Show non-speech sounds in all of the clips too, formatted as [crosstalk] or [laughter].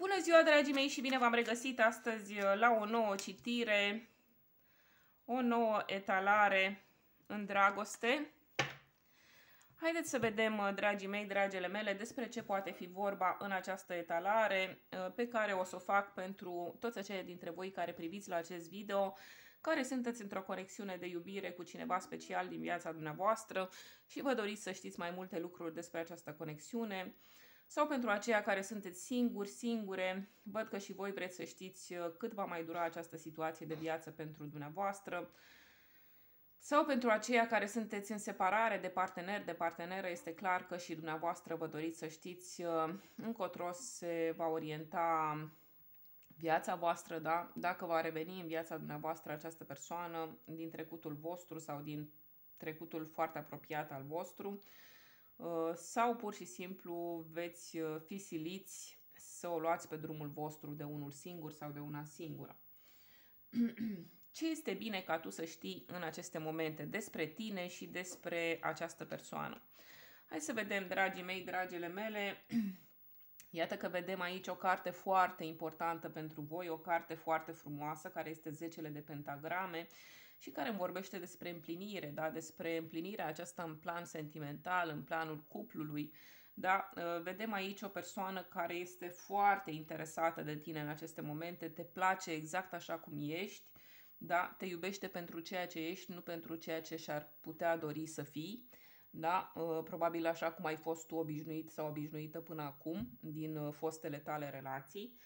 Bună ziua, dragii mei, și bine v-am regăsit astăzi uh, la o nouă citire, o nouă etalare în dragoste. Haideți să vedem, uh, dragii mei, dragele mele, despre ce poate fi vorba în această etalare uh, pe care o să o fac pentru toți aceia dintre voi care priviți la acest video, care sunteți într-o conexiune de iubire cu cineva special din viața dumneavoastră și vă doriți să știți mai multe lucruri despre această conexiune sau pentru aceia care sunteți singuri, singure, văd că și voi vreți să știți uh, cât va mai dura această situație de viață pentru dumneavoastră, sau pentru aceia care sunteți în separare de partener, de parteneră, este clar că și dumneavoastră vă doriți să știți uh, încotro se va orienta viața voastră, da? dacă va reveni în viața dumneavoastră această persoană din trecutul vostru sau din trecutul foarte apropiat al vostru. Uh, sau pur și simplu veți uh, fi siliți să o luați pe drumul vostru de unul singur sau de una singură. [clears throat] Ce este bine ca tu să știi în aceste momente despre tine și despre această persoană? Hai să vedem, dragii mei, dragele mele, [clears throat] Iată că vedem aici o carte foarte importantă pentru voi, o carte foarte frumoasă, care este zecele de pentagrame și care îmi vorbește despre împlinire, da? despre împlinirea aceasta în plan sentimental, în planul cuplului. Da? Uh, vedem aici o persoană care este foarte interesată de tine în aceste momente, te place exact așa cum ești, da? te iubește pentru ceea ce ești, nu pentru ceea ce și-ar putea dori să fii. Da? Uh, probabil așa cum ai fost tu obișnuit sau obișnuită până acum din uh, fostele tale relații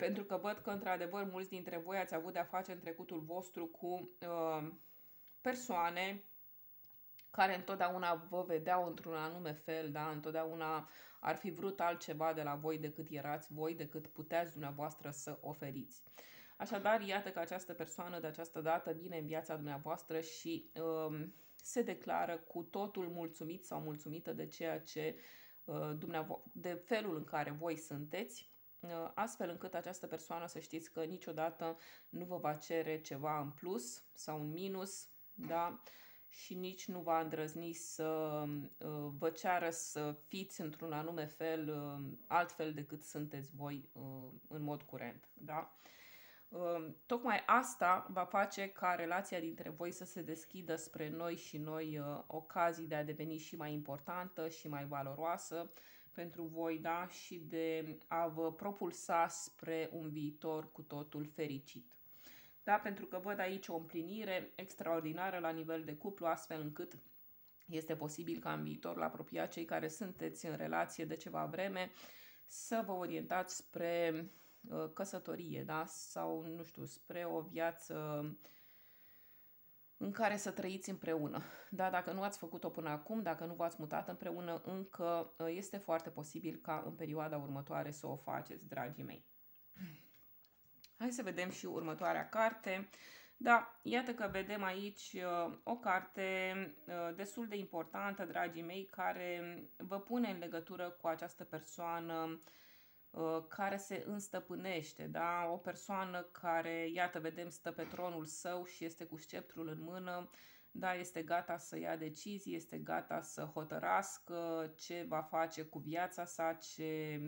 pentru că văd că, într-adevăr, mulți dintre voi ați avut de-a face în trecutul vostru cu uh, persoane care întotdeauna vă vedeau într-un anume fel, da? întotdeauna ar fi vrut altceva de la voi decât erați voi, decât puteți dumneavoastră să oferiți. Așadar, iată că această persoană de această dată vine în viața dumneavoastră și uh, se declară cu totul mulțumit sau mulțumită de ceea ce uh, de felul în care voi sunteți Uh, astfel încât această persoană să știți că niciodată nu vă va cere ceva în plus sau în minus, da? și nici nu va îndrăzni să uh, vă ceară să fiți într-un anume fel, uh, altfel decât sunteți voi în mod curent. Da? Tocmai asta va face ca relația dintre voi să se deschidă spre noi și noi ocazii de a deveni și mai importantă și mai valoroasă, pentru voi, da, și de a vă propulsa spre un viitor cu totul fericit. Da, pentru că văd aici o împlinire extraordinară la nivel de cuplu, astfel încât este posibil ca în viitorul apropiat cei care sunteți în relație de ceva vreme să vă orientați spre uh, căsătorie, da? Sau, nu știu, spre o viață uh, în care să trăiți împreună. Da, dacă nu ați făcut-o până acum, dacă nu v-ați mutat împreună, încă ă, este foarte posibil ca în perioada următoare să o faceți, dragii mei. Hai să vedem și următoarea carte. Da, iată că vedem aici uh, o carte uh, destul de importantă, dragii mei, care vă pune în legătură cu această persoană uh, Uh, care se înstăpânește, da? o persoană care, iată, vedem, stă pe tronul său și este cu sceptrul în mână, da, este gata să ia decizii, este gata să hotărască ce va face cu viața sa, ce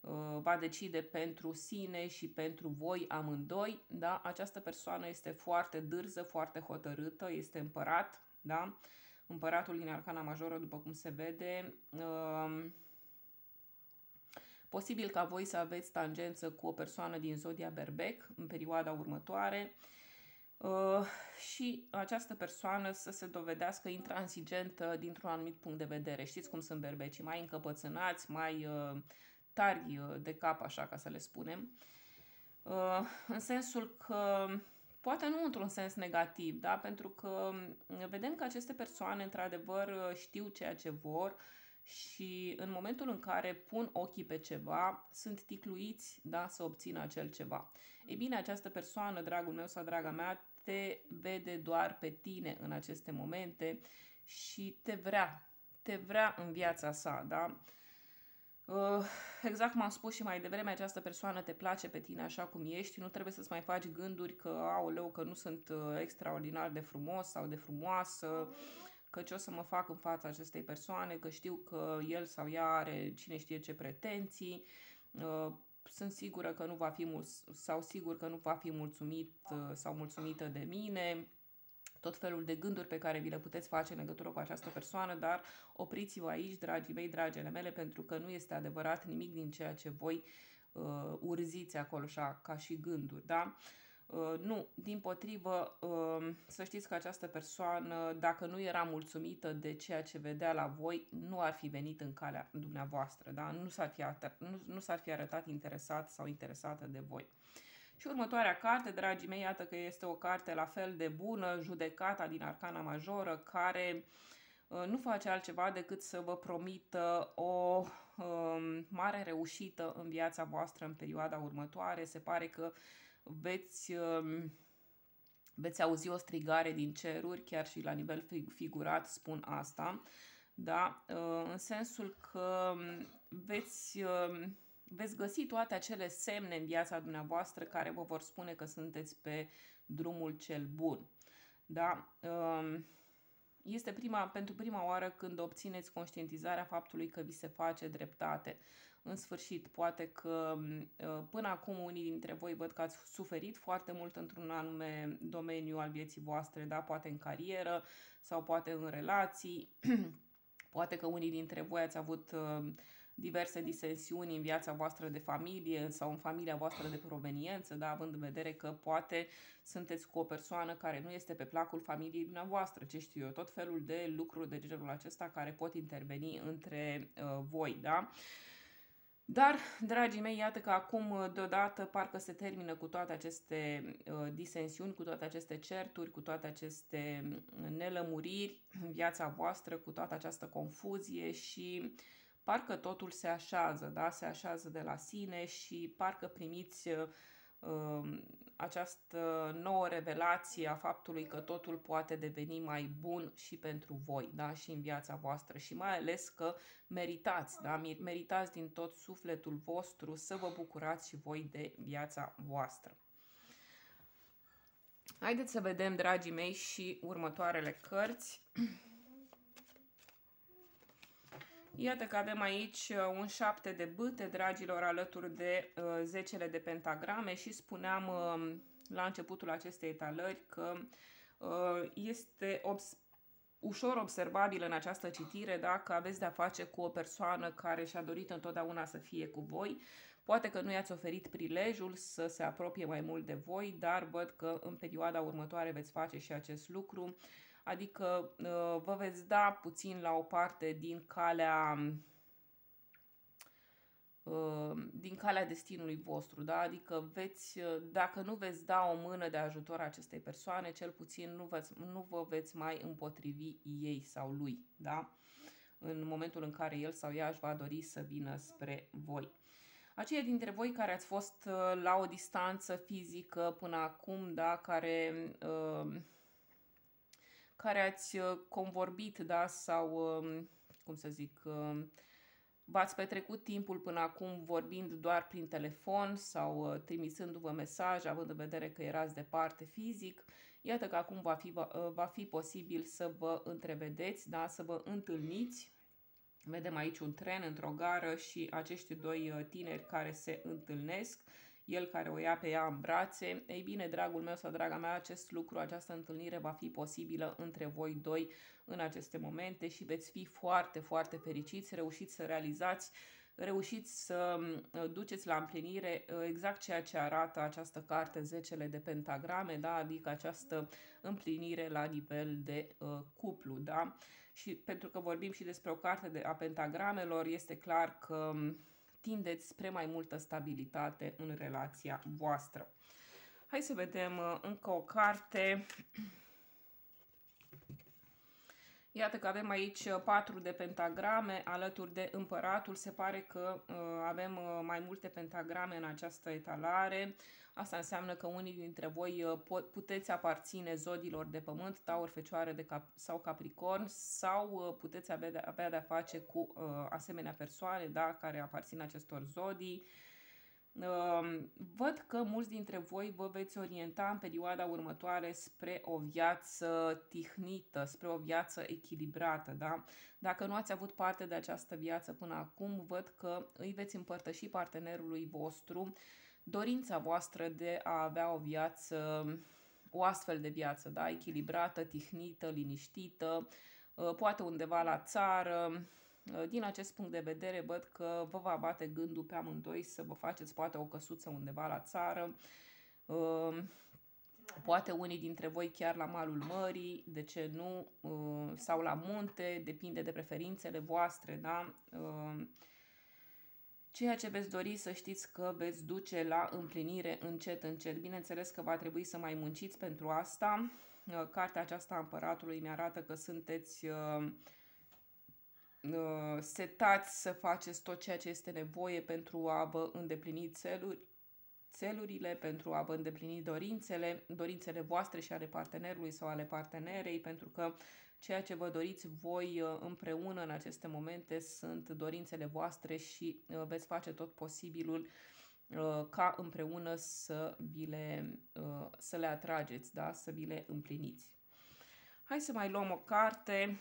uh, va decide pentru sine și pentru voi amândoi, da? Această persoană este foarte dârză, foarte hotărâtă, este împărat, da? Împăratul din Arcana Majoră, după cum se vede, uh, Posibil ca voi să aveți tangență cu o persoană din zodia berbec în perioada următoare uh, și această persoană să se dovedească intransigentă dintr-un anumit punct de vedere. Știți cum sunt berbecii, mai încăpățânați, mai uh, tari uh, de cap, așa ca să le spunem. În sensul că Poate nu într-un sens negativ, da? pentru că vedem că aceste persoane, într-adevăr, știu ceea ce vor, și în momentul în care pun ochii pe ceva, sunt ticluiți da, să obțină acel ceva. Ei bine, această persoană, dragul meu sau draga mea, te vede doar pe tine în aceste momente și te vrea, te vrea în viața sa, da? Uh, exact cum am spus și mai devreme, această persoană te place pe tine așa cum ești, nu trebuie să-ți mai faci gânduri că, aoleu, că nu sunt uh, extraordinar de frumos sau de frumoasă, că ce o să mă fac în fața acestei persoane, că știu că el sau ea are cine știe ce pretenții. uh, sunt sigură că nu va fi mul- sau sigur că nu va fi mulțumit uh, sau mulțumită de mine, tot felul de gânduri pe care vi le puteți face în legătură cu această persoană, dar opriți-vă aici, dragii mei, dragele mele, pentru că nu este adevărat nimic din ceea ce voi uh, urziți acolo așa, ca și gânduri, da? Uh, nu, din potrivă, uh, să știți că această persoană, dacă nu era mulțumită de ceea ce vedea la voi, nu ar fi venit în calea dumneavoastră, da? nu, s-ar fi, nu, nu s-ar fi arătat interesat sau interesată de voi. Și următoarea carte, dragii mei, iată că este o carte la fel de bună, judecata din Arcana Majoră, care uh, nu face altceva decât să vă promită o um, mare reușită în viața voastră în perioada următoare. Se pare că veți, um, veți auzi o strigare din ceruri, chiar și la nivel figurat spun asta, da? Uh, în sensul că um, veți veți găsi toate acele semne în viața dumneavoastră care vă vor spune că sunteți pe drumul cel bun. Da? Um, este prima, pentru prima oară când obțineți conștientizarea faptului că vi se face dreptate. În sfârșit, poate că uh, până acum unii dintre voi văd că ați suferit foarte mult într-un anume domeniu al vieții voastre, da? poate în carieră sau poate în relații. [clears throat] poate că unii dintre voi ați avut uh, diverse disensiuni în viața voastră de familie sau în familia voastră de proveniență, da, având în vedere că poate sunteți cu o persoană care nu este pe placul familiei dumneavoastră, ce știu eu, tot felul de lucruri de genul acesta care pot interveni între uh, voi, da? Dar, dragii mei, iată că acum, uh, deodată, parcă se termină cu toate aceste uh, disensiuni, cu toate aceste certuri, cu toate aceste mm, nelămuriri în viața voastră, cu toată această confuzie și uh, parcă totul se așează, da? se așează de la sine și parcă primiți uh, această nouă revelație a faptului că totul poate deveni mai bun și pentru voi, da? și în viața voastră și mai ales că meritați, da? meritați din tot sufletul vostru să vă bucurați și voi de viața voastră. Haideți să vedem, dragii mei, și următoarele cărți. [clears throat] Iată că avem aici uh, un șapte de bâte, dragilor, alături de uh, zecele de pentagrame și spuneam uh, la începutul acestei etalări că uh, este obs ușor observabil în această citire dacă aveți de-a face cu o persoană care și-a dorit întotdeauna să fie cu voi. Poate că nu i-ați oferit prilejul să se apropie mai mult de voi, dar văd că în perioada următoare veți face și acest lucru adică uh, vă veți da puțin la o parte din calea uh, din calea destinului vostru, da? Adică veți, uh, dacă nu veți da o mână de ajutor acestei persoane, cel puțin nu, veți, nu vă veți mai împotrivi ei sau lui, da? În momentul în care el sau ea își va dori să vină spre voi. Aceia dintre voi care ați fost la o distanță fizică până acum, da, care uh, care ați uh, convorbit, da, sau, um, cum să zic, um, v-ați petrecut timpul până acum vorbind doar prin telefon sau uh, trimisându-vă mesaj, având în vedere că erați departe fizic, iată că acum va fi, va, uh, va fi posibil să vă întrevedeți, da, să vă întâlniți. Vedem aici un tren într-o gară și acești doi tineri care se întâlnesc el care o ia pe ea în brațe. Ei bine, dragul meu sau draga mea, acest lucru, această întâlnire va fi posibilă între voi doi în aceste momente și veți fi foarte, foarte fericiți, reușiți să realizați reușiți să uh, duceți la împlinire uh, exact ceea ce arată această carte, zecele de pentagrame, da? adică această împlinire la nivel de uh, cuplu. Da? Și pentru că vorbim și despre o carte de, a pentagramelor, este clar că tindeți spre mai multă stabilitate în relația voastră. Hai să vedem uh, încă o carte. [clears throat] Iată că avem aici uh, patru de pentagrame alături de împăratul. Se pare că uh, avem uh, mai multe pentagrame în această etalare. Asta înseamnă că unii dintre voi uh, puteți aparține zodilor de pământ, taur, fecioară de cap sau capricorn sau uh, puteți avea de, avea de-a face cu uh, asemenea persoane da, care aparțin acestor zodii. Um, văd că mulți dintre voi vă veți orienta în perioada următoare spre o viață tihnită, spre o viață echilibrată. Da? Dacă nu ați avut parte de această viață până acum, văd că îi veți împărtăși partenerului vostru dorința voastră de a avea o viață, o astfel de viață, da? echilibrată, tihnită, liniștită, uh, poate undeva la țară, Uh, din acest punct de vedere, văd că vă va bate gândul pe amândoi să vă faceți poate o căsuță undeva la țară, uh, poate unii dintre voi chiar la malul mării, de ce nu, uh, sau la munte, depinde de preferințele voastre, da? Ceea ce veți dori să știți că veți duce la împlinire încet, încet. Bineînțeles că va trebui să mai munciți pentru asta. Cartea aceasta a împăratului mi arată că sunteți Uh, setați să faceți tot ceea ce este nevoie pentru a vă îndeplini țeluri, țelurile, pentru a vă îndeplini dorințele, dorințele voastre și ale partenerului sau ale partenerei, pentru că ceea ce vă doriți voi uh, împreună în aceste momente sunt dorințele voastre și uh, veți face tot posibilul ca împreună să, vi le, să le atrageți, da? să vi le împliniți. Hai să mai luăm o carte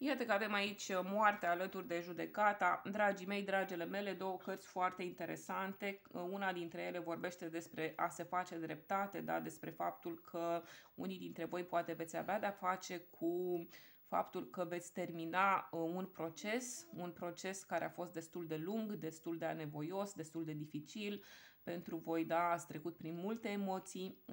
Iată că avem aici uh, moartea alături de judecata. Dragii mei, dragele mele, două cărți foarte interesante. Uh, una dintre ele vorbește despre a se face dreptate, da? despre faptul că unii dintre voi poate veți avea de-a face cu faptul că veți termina uh, un proces, un proces care a fost destul de lung, destul de anevoios, destul de dificil, pentru voi, da, ați trecut prin multe emoții,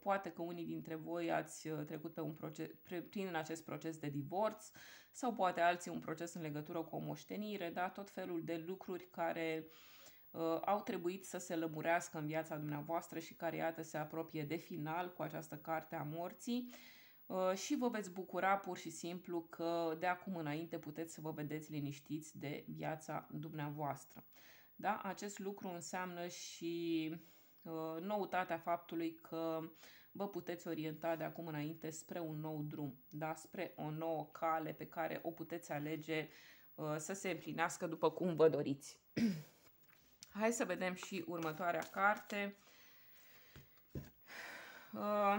poate că unii dintre voi ați trecut pe un proces, prin acest proces de divorț sau poate alții un proces în legătură cu o moștenire, da, tot felul de lucruri care uh, au trebuit să se lămurească în viața dumneavoastră și care, iată, se apropie de final cu această carte a morții. uh, și vă veți bucura pur și simplu că de acum înainte puteți să vă vedeți liniștiți de viața dumneavoastră. Da? Acest lucru înseamnă și uh, noutatea faptului că vă puteți orienta de acum înainte spre un nou drum, da? spre o nouă cale pe care o puteți alege uh, să se împlinească după cum vă doriți. [clears throat] Hai să vedem și următoarea carte. Uh,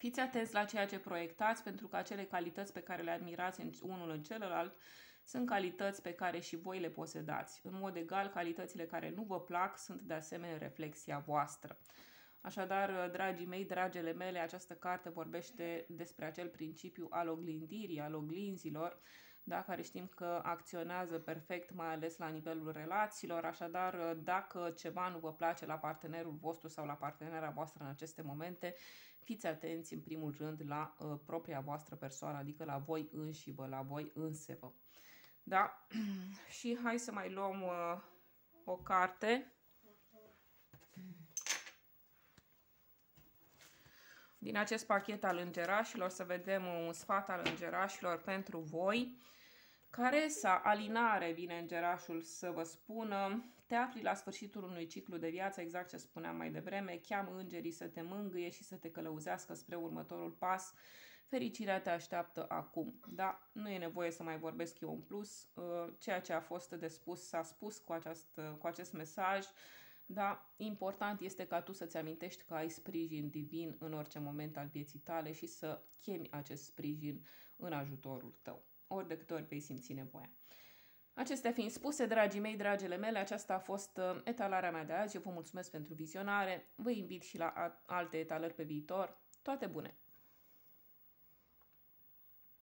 fiți atenți la ceea ce proiectați, pentru că acele calități pe care le admirați în unul în celălalt sunt calități pe care și voi le posedați. În mod egal, calitățile care nu vă plac sunt de asemenea reflexia voastră. Așadar, dragii mei, dragele mele, această carte vorbește despre acel principiu al oglindirii, al oglinzilor, da, care știm că acționează perfect, mai ales la nivelul relațiilor. Așadar, dacă ceva nu vă place la partenerul vostru sau la partenera voastră în aceste momente, fiți atenți în primul rând la uh, propria voastră persoană, adică la voi înși vă, la voi însevă. Da? [clears throat] Și hai să mai luăm uh, o carte. Din acest pachet al îngerașilor să vedem un sfat al îngerașilor pentru voi. Care sa alinare vine îngerașul să vă spună te afli la sfârșitul unui ciclu de viață, exact ce spuneam mai devreme, cheamă îngerii să te mângâie și să te călăuzească spre următorul pas. Fericirea te așteaptă acum. Da, nu e nevoie să mai vorbesc eu în plus. Uh, ceea ce a fost de spus s-a spus cu, acest, cu acest mesaj. Da, important este ca tu să-ți amintești că ai sprijin divin în orice moment al vieții tale și să chemi acest sprijin în ajutorul tău, ori de câte ori vei simți nevoia. Acestea fiind spuse, dragii mei, dragele mele, aceasta a fost uh, etalarea mea de azi. Eu vă mulțumesc pentru vizionare. Vă invit și la alte etalări pe viitor. Toate bune!